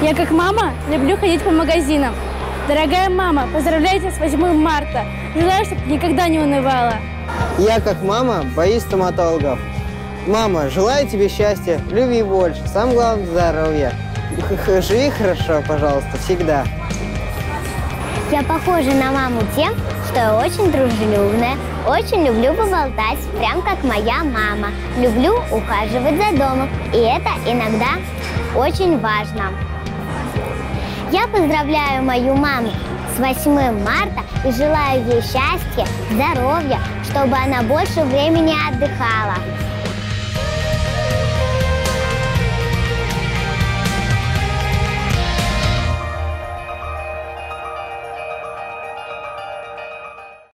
Я как мама люблю ходить по магазинам. Дорогая мама, поздравляю тебя с 8 марта. Желаю, чтобы ты никогда не унывала. Я, как мама, боюсь стоматологов. Мама, желаю тебе счастья, любви больше, самое главное здоровья. Живи хорошо, пожалуйста, всегда. Я похожа на маму тем, что я очень дружелюбная, очень люблю поболтать, прям как моя мама. Люблю ухаживать за домом, и это иногда очень важно. Я поздравляю мою маму с 8 марта и желаю ей счастья, здоровья, чтобы она больше времени отдыхала.